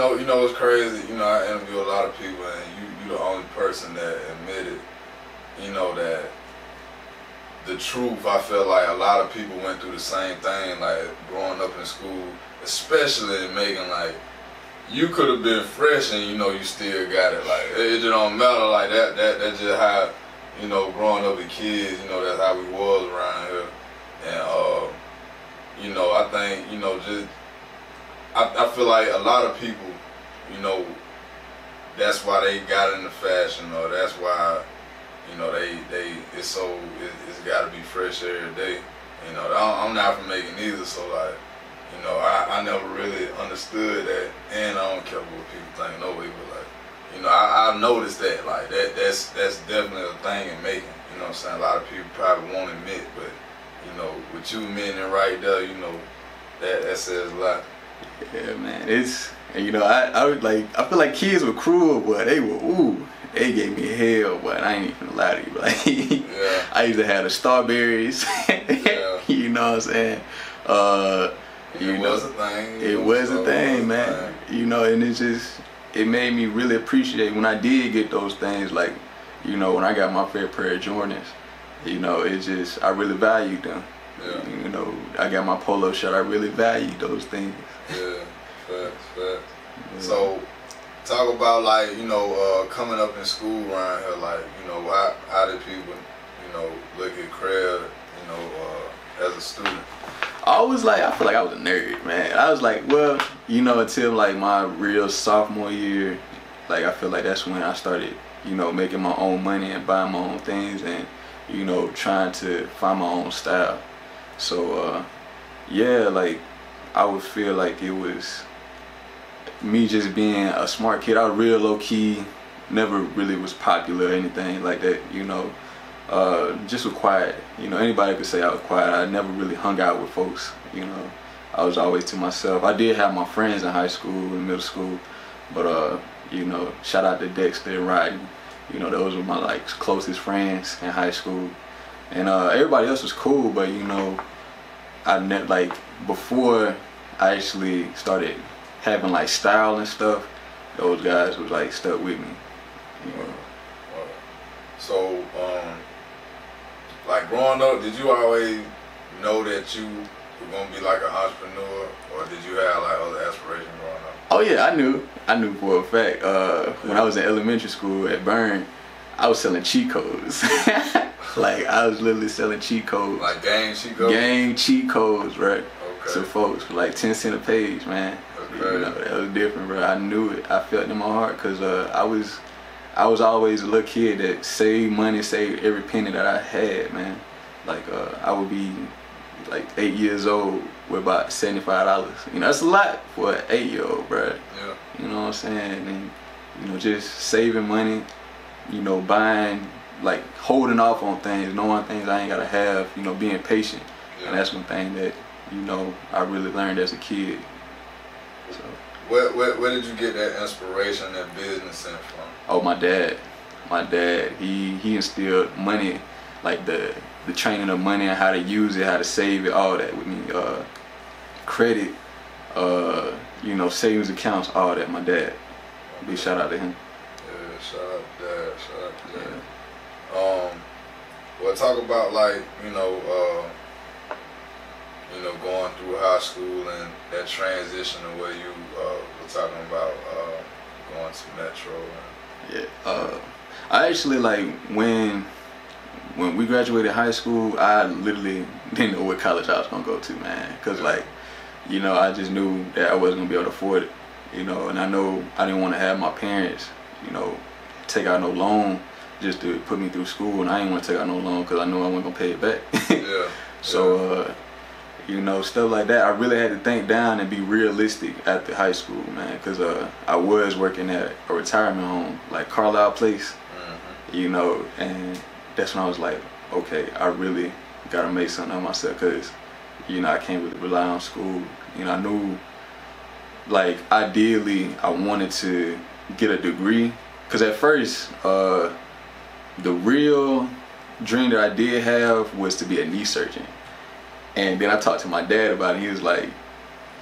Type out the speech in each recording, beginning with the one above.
know, you know, it's crazy. You know, I interview a lot of people, and you, you the only person that admitted, you know, that the truth. I feel like a lot of people went through the same thing, like growing up in school, especially in Macon. Like, you could have been fresh, and you know, you still got it. Like, it just don't matter. Like that. That that's just how, you know, growing up with kids. You know, that's how we was around here, and uh, you know, I think, you know, just I, I feel like a lot of people, you know, that's why they got into fashion, or that's why, you know, they they it's so it, it's got to be fresh every day. You know, I'm not from Macon either, so like, you know, I, I never really understood that, and I don't care what people think no way, but like, you know, I, I noticed that like that that's that's definitely a thing in Macon. You know what I'm saying? A lot of people probably won't admit, but you know, with you meaning right there, you know, that that says a lot. Yeah, man. It's and you know I I was like I feel like kids were cruel, but they were ooh. They gave me hell, but I ain't even lie to you. Like, yeah. I used to have the strawberries. yeah. You know what I'm saying? Uh, you it know, was a thing. It was a thing, man. Thing. You know, and it just it made me really appreciate when I did get those things. Like, you know, when I got my fair pair of Jordans, you know, it just I really valued them. Yeah. You know, I got my polo shirt. I really valued those things. Yeah, facts, facts. Yeah. So, talk about like you know uh, coming up in school around here. Like you know how how did people you know look at Craig you know uh, as a student? I was like, I feel like I was a nerd, man. I was like, well, you know, until like my real sophomore year, like I feel like that's when I started, you know, making my own money and buying my own things and, you know, trying to find my own style. So, uh, yeah, like I would feel like it was me just being a smart kid. I real low key, never really was popular or anything like that, you know. Uh, just was quiet. You know, anybody could say I was quiet. I never really hung out with folks, you know. I was always to myself. I did have my friends in high school and middle school, but uh, you know, shout out to Dexter and Rodney. You know, those were my like closest friends in high school. And uh, everybody else was cool, but you know, I never like before I actually started having like style and stuff. Those guys was like stuck with me. You know. So, um, like growing up, did you always know that you were gonna be like an entrepreneur, or did you have like other aspirations growing up? Oh yeah, I knew. I knew for a fact. Uh, when I was in elementary school at Byrne, I was selling cheat codes. like I was literally selling cheat codes. Like gang cheat codes. Gang cheat codes, right? Okay. To folks for like ten cent a page, man. You know, that was different, bro. I knew it. I felt it in my heart because uh, I was, I was always a little kid that saved money, saved every penny that I had, man. Like uh, I would be like eight years old with about seventy five dollars. You know, that's a lot for an eight year old, bro. Yeah. You know what I'm saying? And you know, just saving money. You know, buying like holding off on things, knowing things I ain't gotta have, you know, being patient. Yeah. And that's one thing that, you know, I really learned as a kid. So Where, where, where did you get that inspiration, that business in from? Oh my dad. My dad, he he instilled money, like the the training of money and how to use it, how to save it, all that with me. Uh credit, uh, you know, savings accounts, all that, my dad. Big shout out to him. Yeah, shout out to dad, shout out to dad. Um, well, talk about like you know, uh, you know, going through high school and that transition of where you uh, were talking about uh, going to Metro. And, Yeah. Uh, I actually like when when we graduated high school, I literally didn't know what college I was gonna go to, man. Cause like, you know, I just knew that I wasn't gonna be able to afford it, you know. And I know I didn't want to have my parents, you know, take out no loan just to put me through school, and I didn't want to take out no loan because I knew I wasn't gonna pay it back. yeah. So, uh, you know, stuff like that. I really had to think down and be realistic after high school, man, because uh, I was working at a retirement home, like Carlisle Place, hmm you know, and that's when I was like, okay, I really gotta make something of myself, because, you know, I can't really rely on school. You know, I knew, like, ideally, I wanted to get a degree, because at first, uh, the real dream that I did have was to be a knee surgeon. And then I talked to my dad about it. He was like,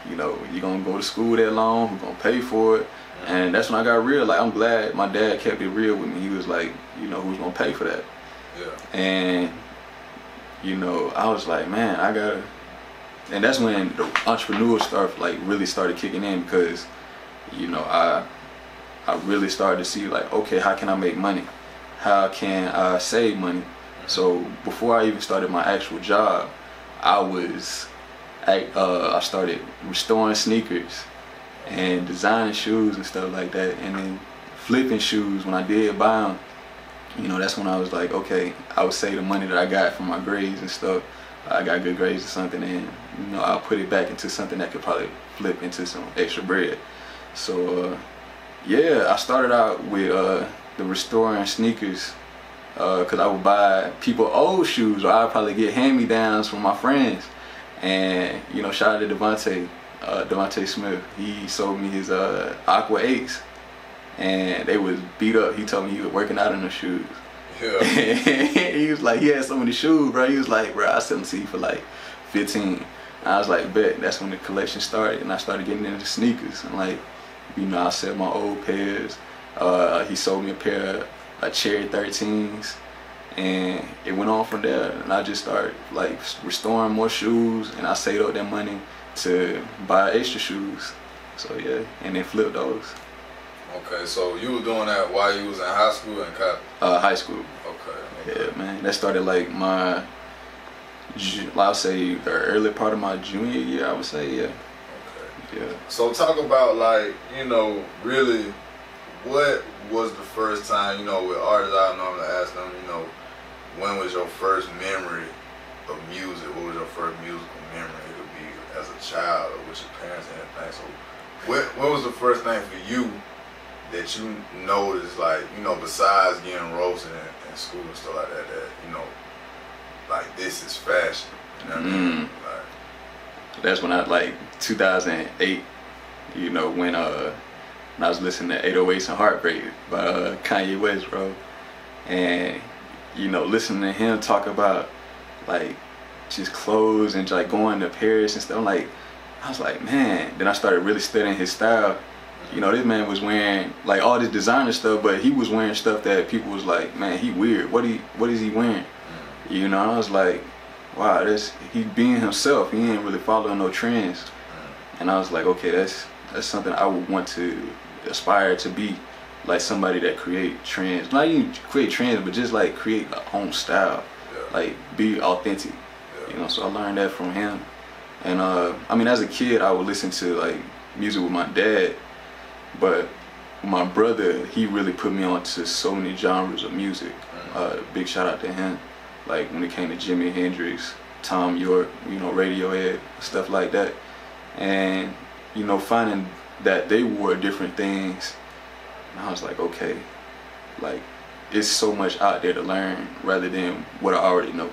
you know, you gonna go to school that long, who's gonna pay for it? And that's when I got real. Like I'm glad my dad kept it real with me. He was like, you know, who's gonna pay for that? Yeah. And you know, I was like, man, I gotta. And that's when the entrepreneur stuff like really started kicking in because, you know, I I really started to see like, okay, how can I make money? How can I save money? Mm-hmm. So before I even started my actual job, I was, I, uh, I started restoring sneakers and designing shoes and stuff like that, and then flipping shoes when I did buy them. You know, that's when I was like, okay, I would save the money that I got from my grades and stuff, I got good grades or something, and you know, I'll put it back into something that could probably flip into some extra bread. So, uh, yeah, I started out with uh, the restoring sneakers because uh, I would buy people old shoes, or I'd probably get hand-me-downs from my friends. And you know, shout out to Devonte, uh, Devonte Smith. He sold me his uh, Aqua Eights, and they was beat up. He told me he was working out in the shoes. Yeah. he was like, he had so many shoes, bro. He was like, bro, I sell them to you for like 15. I was like, bet. That's when the collection started, and I started getting into sneakers. And like, you know, I sell my old pairs. Uh, he sold me a pair of Cherry 13s, and it went on from there. And I just started like restoring more shoes, and I saved up that money to buy extra shoes. So yeah, and then flip those. Okay, so you were doing that while you was in high school and college? Uh, high school. Okay. okay. Yeah, man. That started like my, I'll say the early part of my junior year. I would say, yeah. Okay. Yeah. So talk about like you know really, what was the first time you know with artists? I normally ask them you know, when was your first memory of music? What was your first musical memory? It could be as a child or with your parents and everything. So, what what was the first thing for you? that you noticed, like, you know, besides getting roasted in, in, school and stuff like that, that, you know, like, this is fashion. You know what mm. I mean? Mm. Like, That's when I, like, 2008, you know, when, uh, when I was listening to 808s and Heartbreak by uh, Kanye West, bro. And, you know, listening to him talk about, like, just clothes and, like, going to Paris and stuff, I'm like, I was like, man. Then I started really studying his style you know, this man was wearing like all this designer stuff, but he was wearing stuff that people was like, man, he weird. What he what is he wearing? You know, I was like, wow, this he being himself. He ain't really following no trends. And I was like, okay, that's that's something I would want to aspire to be, like somebody that create trends. Not even create trends, but just like create a own style, yeah. like be authentic. Yeah. You know, so I learned that from him. And uh, I mean, as a kid, I would listen to like music with my dad but my brother, he really put me on to so many genres of music. Uh, big shout out to him. Like when it came to Jimi Hendrix, Thom Yorke, you know, Radiohead, stuff like that. And, you know, finding that they wore different things, and I was like, okay, like, it's so much out there to learn rather than what I already know.